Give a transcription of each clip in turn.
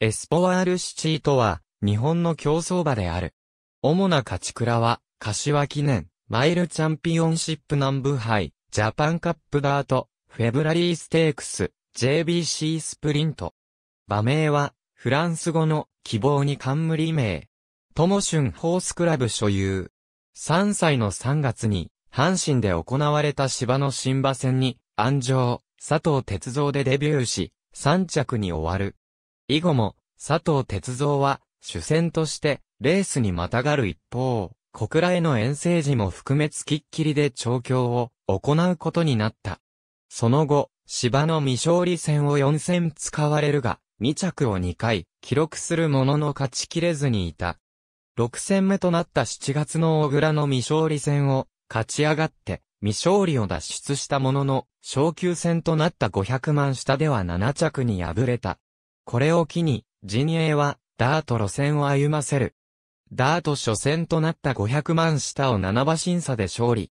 エスポワールシチーとは、日本の競走馬である。主な勝ち倉は、柏記念、マイルチャンピオンシップ南部杯、ジャパンカップダート、フェブラリーステークス、JBC スプリント。馬名は、フランス語の希望に冠名。トモシュンホースクラブ所有。3歳の3月に、阪神で行われた芝の新馬戦に、安城、佐藤鉄造でデビューし、3着に終わる。以後も、佐藤鉄造は、主戦として、レースにまたがる一方、小倉への遠征時も含めつきっきりで調教を行うことになった。その後、芝の未勝利戦を4戦使われるが、2着を2回、記録するものの勝ちきれずにいた。6戦目となった7月の小倉の未勝利戦を、勝ち上がって、未勝利を脱出したものの、昇級戦となった500万下では7着に敗れた。これを機に、陣営は、ダート路線を歩ませる。ダート初戦となった500万下を7馬審査で勝利。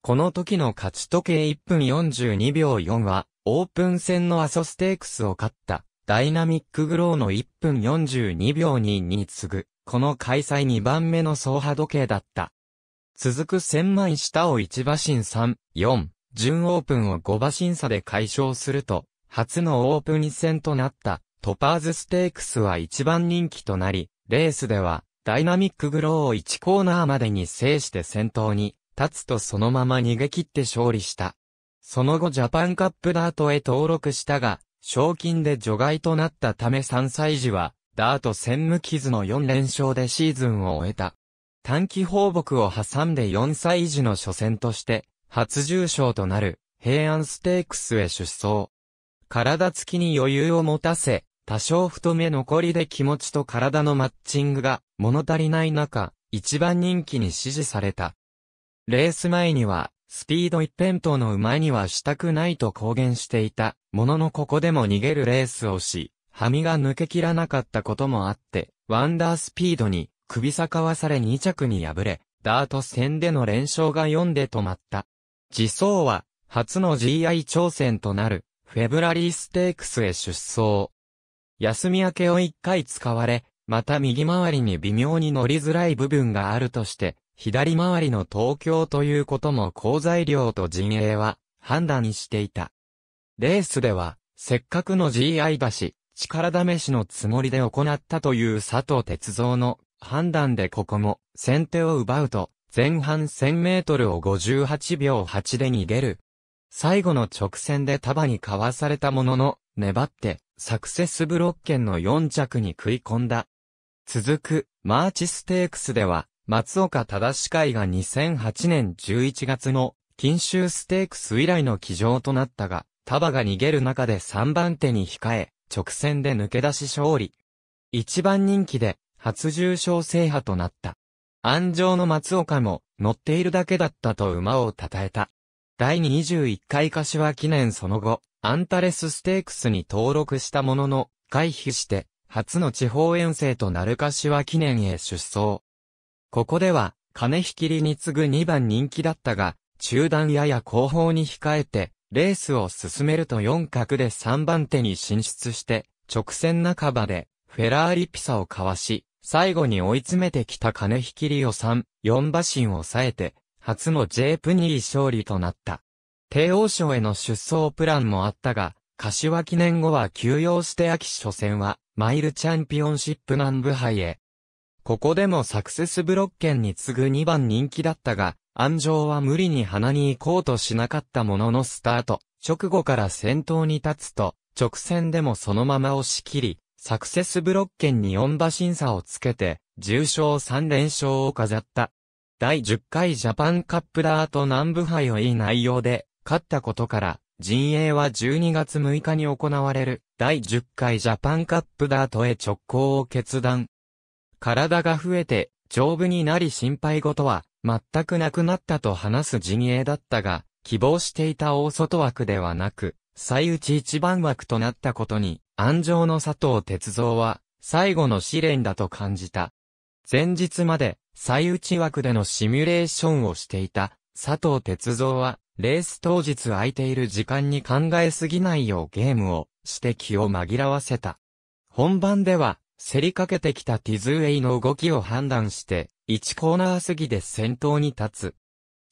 この時の勝ち時計1分42秒4は、オープン戦のアソステークスを勝った、ダイナミックグローの1分42秒2に次ぐ、この開催2番目の走破時計だった。続く1000万下を1馬審3、4、準オープンを5馬審査で解消すると、初のオープン戦となったトパーズステークスは一番人気となり、レースではダイナミックグローを1コーナーまでに制して先頭に立つとそのまま逃げ切って勝利した。その後ジャパンカップダートへ登録したが、賞金で除外となったため3歳児は、ダート専無傷の4連勝でシーズンを終えた。短期放牧を挟んで4歳児の初戦として、初重賞となる平安ステークスへ出走。体つきに余裕を持たせ、多少太め残りで気持ちと体のマッチングが物足りない中、一番人気に支持された。レース前には、スピード一辺倒の馬にはしたくないと公言していたもののここでも逃げるレースをし、ハミが抜け切らなかったこともあって、ワンダースピードに首逆わされ2着に敗れ、ダート戦での連勝が4で止まった。自走は、初の GI 挑戦となる、フェブラリーステークスへ出走。休み明けを1回使われ、また右回りに微妙に乗りづらい部分があるとして、左回りの東京ということも好材料と陣営は判断していた。レースでは、せっかくの GI だし、力試しのつもりで行ったという佐藤鉄造の判断でここも先手を奪うと、前半1000メートルを58秒8で逃げる。最後の直線で束にかわされたものの、粘って、サクセスブロッケンの4着に食い込んだ。続く、マーチステークスでは、松岡正会が2008年11月の、金州ステークス以来の騎乗となったが、束が逃げる中で3番手に控え、直線で抜け出し勝利。一番人気で、初重賞制覇となった。安城の松岡も、乗っているだけだったと馬を称えた。第21回柏記念その後、アンタレスステークスに登録したものの、回避して、初の地方遠征となる柏記念へ出走。ここでは、金引きりに次ぐ2番人気だったが、中段やや後方に控えて、レースを進めると4角で3番手に進出して、直線半ばで、フェラーリピサをかわし、最後に追い詰めてきた金引きりを3、4馬身を抑えて、初の J プニー勝利となった。帝王賞への出走プランもあったが、柏記念後は休養して秋初戦は、マイルチャンピオンシップ南部杯へ。ここでもサクセスブロッケンに次ぐ2番人気だったが、安城は無理に鼻に行こうとしなかったもののスタート、直後から先頭に立つと、直線でもそのまま押し切り、サクセスブロッケンに4馬審査をつけて、重賞3連勝を飾った。第10回ジャパンカップダート南部杯をいい内容で、勝ったことから、陣営は12月6日に行われる第10回ジャパンカップダートへ直行を決断。体が増えて丈夫になり心配事は全くなくなったと話す陣営だったが、希望していた大外枠ではなく、最内一番枠となったことに、安城の佐藤哲造は最後の試練だと感じた。前日まで最内枠でのシミュレーションをしていた佐藤哲造はレース当日空いている時間に考えすぎないようゲームをして気を紛らわせた。本番では、競りかけてきたティズウェイの動きを判断して、1コーナー過ぎで先頭に立つ。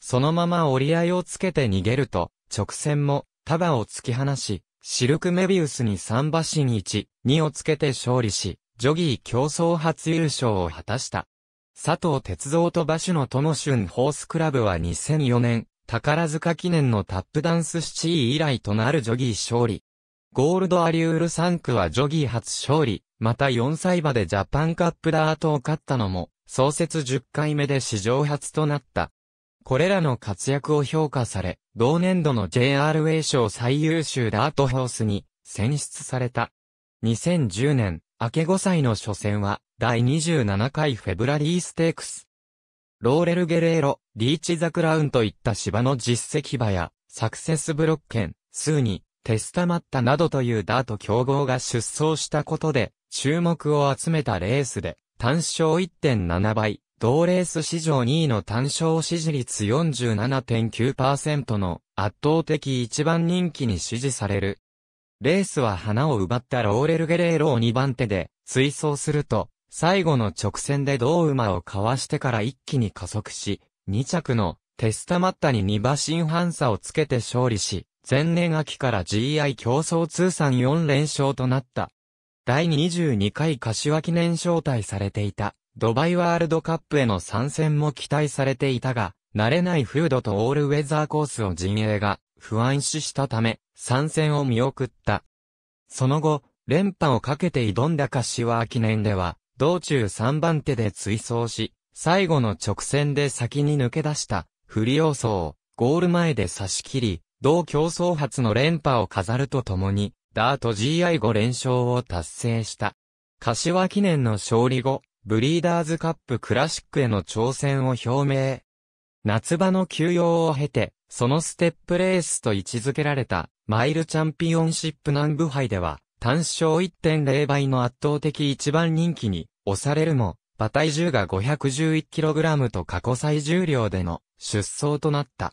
そのまま折り合いをつけて逃げると、直線も束を突き放し、シルクメビウスに3馬身1、2をつけて勝利し、ジョギー競争初優勝を果たした。佐藤鉄道と馬主のトモシュンホースクラブは2004年、宝塚記念のタップダンス7位以来となるジョギー勝利。ゴールドアリュール3区はジョギー初勝利、また4歳馬でジャパンカップダートを勝ったのも、創設10回目で史上初となった。これらの活躍を評価され、同年度の JRA 賞最優秀ダートホースに選出された。2010年、明け5歳の初戦は、第27回フェブラリーステークス。ローレル・ゲレーロ、リーチ・ザ・クラウンといった芝の実績馬や、サクセス・ブロッケン、スーニ、テスタマッタなどというダート競合が出走したことで、注目を集めたレースで、単勝1.7倍、同レース史上2位の単勝支持率47.9%の圧倒的一番人気に支持される。レースは花を奪ったローレル・ゲレーロを2番手で追走すると、最後の直線で同馬をかわしてから一気に加速し、2着のテスタマッタに2馬身半差をつけて勝利し、前年秋から GI 競争通算4連勝となった。第22回柏記念招待されていた、ドバイワールドカップへの参戦も期待されていたが、慣れないフードとオールウェザーコースを陣営が不安視したため、参戦を見送った。その後、連覇をかけて挑んだ柏記念では、道中3番手で追走し、最後の直線で先に抜け出した、不利要素を、ゴール前で差し切り、同競争初の連覇を飾るとともに、ダート GI5 連勝を達成した。柏記念の勝利後、ブリーダーズカップクラシックへの挑戦を表明。夏場の休養を経て、そのステップレースと位置づけられた、マイルチャンピオンシップ南部杯では、単勝1.0倍の圧倒的一番人気に押されるも、馬体重が 511kg と過去最重量での出走となった。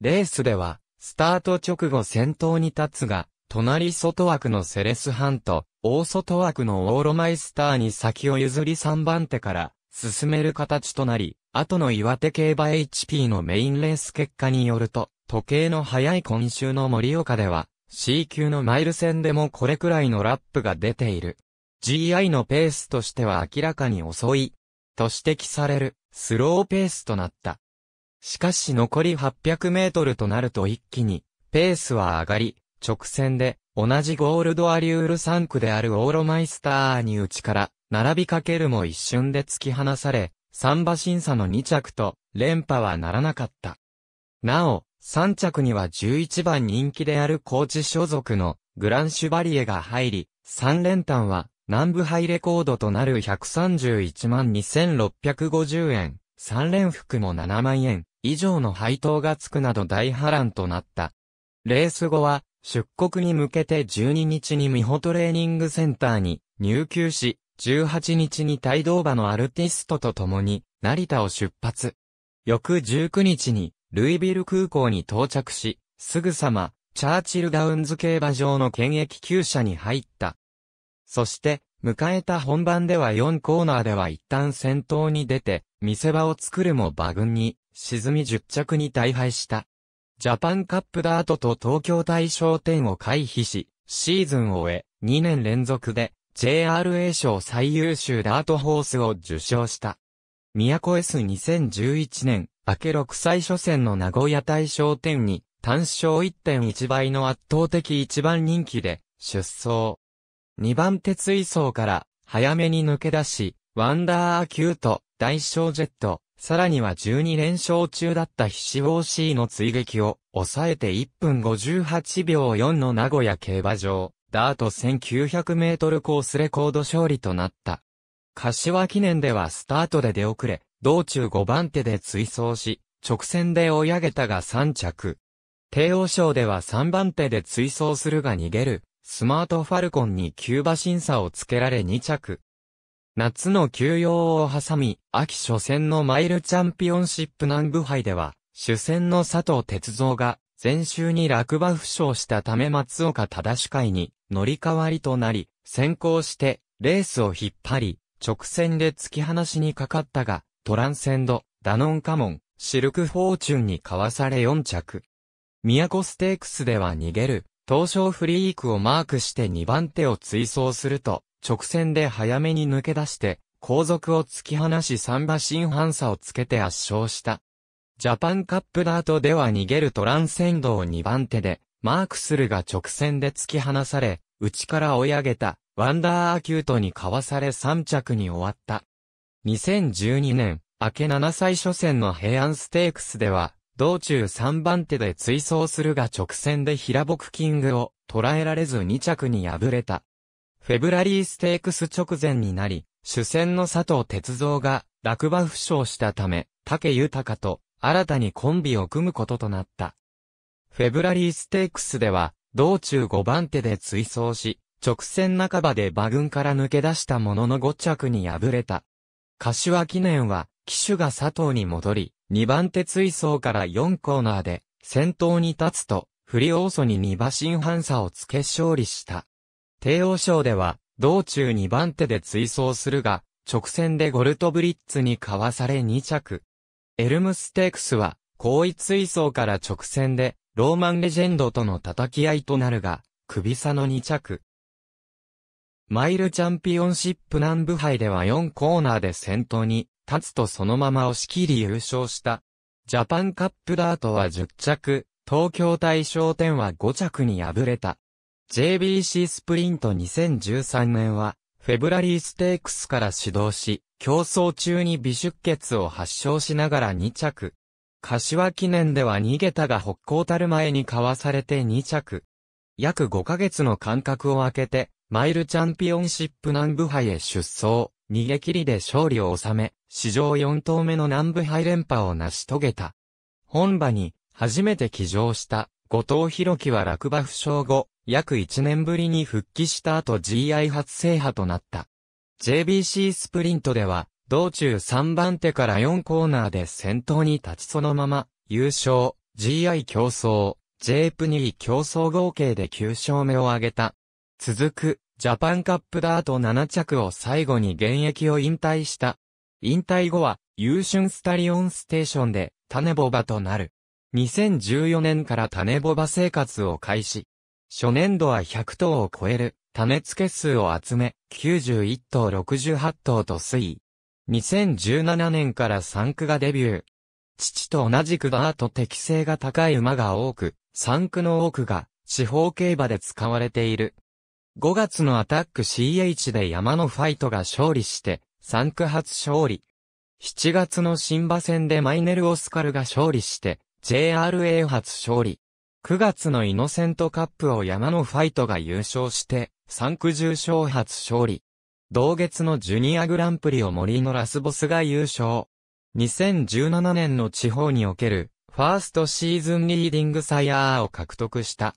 レースでは、スタート直後先頭に立つが、隣外枠のセレスハント、大外枠のオーロマイスターに先を譲り3番手から進める形となり、後の岩手競馬 HP のメインレース結果によると、時計の速い今週の盛岡では、C 級のマイル戦でもこれくらいのラップが出ている。GI のペースとしては明らかに遅い。と指摘される、スローペースとなった。しかし残り800メートルとなると一気に、ペースは上がり、直線で、同じゴールドアリュール3区であるオーロマイスターに内から、並びかけるも一瞬で突き放され、3馬審査の2着と、連覇はならなかった。なお、3着には11番人気である高知所属のグランシュバリエが入り、3連単は南部ハイレコードとなる131万2650円、3連服も7万円、以上の配当がつくなど大波乱となった。レース後は、出国に向けて12日に美穂トレーニングセンターに入球し、18日に帯同馬のアルティストと共に成田を出発。翌19日にルイビル空港に到着し、すぐさまチャーチルダウンズ競馬場の検疫厩舎に入った。そして、迎えた本番では4コーナーでは一旦先頭に出て、見せ場を作るも馬群に沈み10着に大敗した。ジャパンカップダートと東京大賞典を回避し、シーズンを終え、2年連続で JRA 賞最優秀ダートホースを受賞した。みやこ S。2011 年、明け6歳初戦の名古屋大賞典に単勝1.1倍の圧倒的一番人気で出走。2番手追走から早めに抜け出し、ワンダーアキュート、大賞ジェット、さらには12連勝中だったヒシ OC の追撃を抑えて1分58秒4の名古屋競馬場、ダート1900メートルコースレコード勝利となった。柏記念ではスタートで出遅れ、道中5番手で追走し、直線で追い上げたが3着。帝王賞では3番手で追走するが逃げる、スマートファルコンに急馬審査をつけられ2着。夏の休養を挟み、秋初戦のマイルチャンピオンシップ南部杯では、主戦の佐藤哲三が、前週に落馬負傷したため松岡正会に乗り換わりとなり、先行して、レースを引っ張り、直線で突き放しにかかったが、トランセンド、ダノンカモン、シルクフォーチュンにかわされ4着。みやこステークスでは逃げる、東証フリークをマークして2番手を追走すると、直線で早めに抜け出して、後続を突き放し3馬身半差をつけて圧勝した。ジャパンカップダートでは逃げるトランセンドを2番手で、マークするが直線で突き放され、内から追い上げた、ワンダーアキュートにかわされ3着に終わった。2012年、明け7歳初戦の平安ステークスでは、道中3番手で追走するが直線でヒラボクキングを捉えられず2着に敗れた。フェブラリーステークス直前になり、主戦の佐藤哲造が落馬負傷したため、竹豊と新たにコンビを組むこととなった。フェブラリーステークスでは、道中5番手で追走し、直線半ばで馬群から抜け出したものの5着に敗れた。柏記念は、騎手が佐藤に戻り、2番手追走から4コーナーで、先頭に立つと、フリオーソに2馬身半差をつけ勝利した。帝王賞では、道中2番手で追走するが、直線でゴルトブリッツにかわされ2着。エルムステークスは、後位追走から直線で、ローマンレジェンドとの叩き合いとなるが、首差の2着。マイルチャンピオンシップ南部杯では4コーナーで先頭に立つとそのまま押し切り優勝した。ジャパンカップダートは10着、東京大賞典は5着に敗れた。JBC スプリント2013年は、フェブラリーステークスから始動し、競争中に微出血を発症しながら2着。柏記念では逃げたが北高たる前にかわされて2着。約5ヶ月の間隔を空けて、マイルチャンピオンシップ南部杯へ出走。逃げ切りで勝利を収め、史上4頭目の南部杯連覇を成し遂げた。本場に初めて騎乗した後藤弘樹は落馬負傷後、約1年ぶりに復帰した後 GI 初制覇となった。JBC スプリントでは、道中3番手から4コーナーで先頭に立ちそのまま、優勝、GI 競争、J プニー競争合計で9勝目を挙げた。続く、ジャパンカップダート7着を最後に現役を引退した。引退後は、優春スタリオンステーションで、種ボバとなる。2014年から種ボバ生活を開始。初年度は100頭を超える、種付け数を集め、91頭68頭と推移。2017年から3区がデビュー。父と同じくダート適性が高い馬が多く、3区の多くが、地方競馬で使われている。5月のアタック CH で山のファイトが勝利して、3区初勝利。7月の新馬戦でマイネル・オスカルが勝利して、JRA 初勝利。9月のイノセントカップをヤマノファイトが優勝して、産駒重賞初勝利。同月のジュニアグランプリをモリノラスボスが優勝。2017年の地方における、ファーストシーズンリーディングサイヤーを獲得した。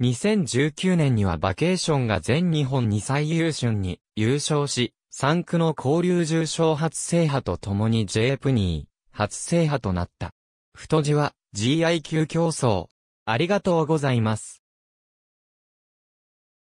2019年にはバケーションが全日本2歳優駿に優勝し、産駒の交流重賞初制覇と共に J プニー初制覇となった。太字は GI 級競争。ありがとうございます。